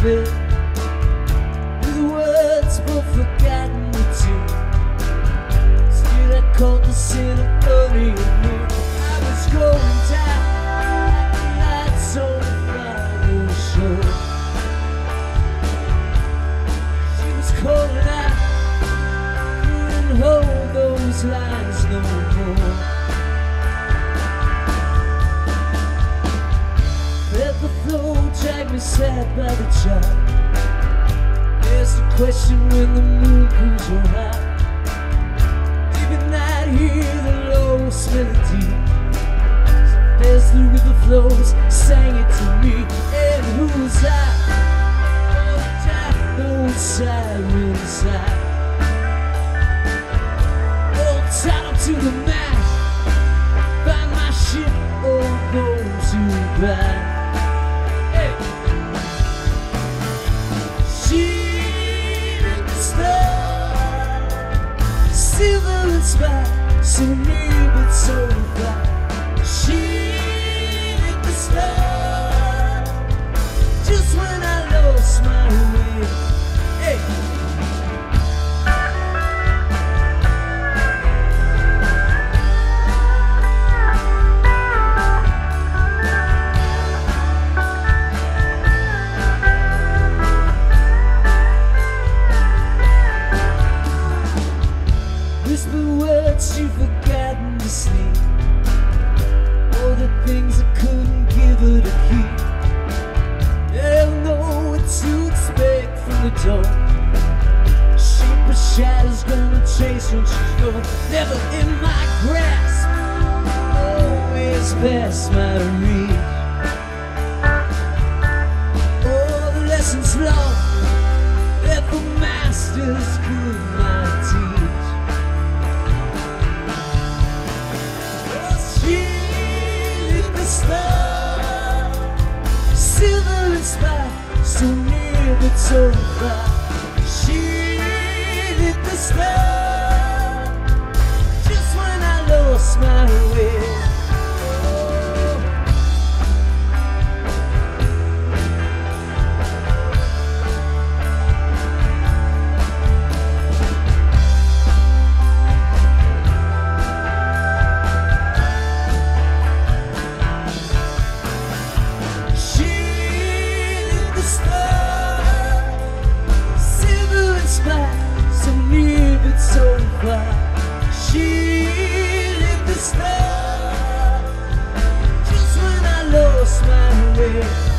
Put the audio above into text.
filled me sad by the child. There's a question when the moon comes high. Deep in night, hear the lowest melody. As the river flows, sang it to me. And who's I? Oh, down those siren side. Oh, tied to the mast. Find my ship, oh, go to grind. Spire, so near but so far. Door. Of shadows gonna chase when she's gone. Never in my grasp. Always past my reach. All the lessons lost that the masters could not teach. She lit the star, silver and spire, so She lit the just when I lost my way. She lit the star, just when I lost my way.